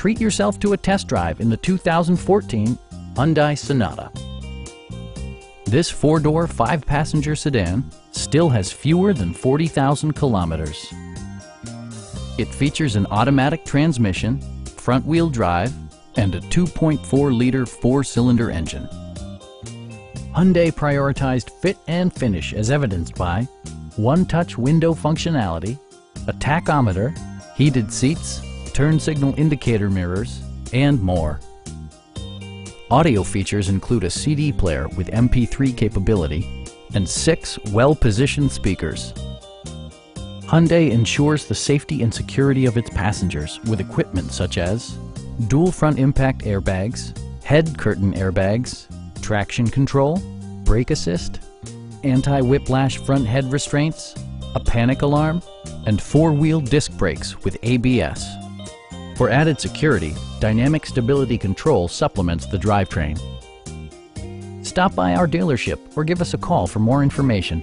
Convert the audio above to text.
treat yourself to a test drive in the 2014 Hyundai Sonata. This four-door, five-passenger sedan still has fewer than 40,000 kilometers. It features an automatic transmission, front-wheel drive, and a 2.4-liter four-cylinder engine. Hyundai prioritized fit and finish as evidenced by one-touch window functionality, a tachometer, heated seats, turn signal indicator mirrors, and more. Audio features include a CD player with MP3 capability and six well-positioned speakers. Hyundai ensures the safety and security of its passengers with equipment such as dual front impact airbags, head curtain airbags, traction control, brake assist, anti-whiplash front head restraints, a panic alarm, and four-wheel disc brakes with ABS. For added security, Dynamic Stability Control supplements the drivetrain. Stop by our dealership or give us a call for more information.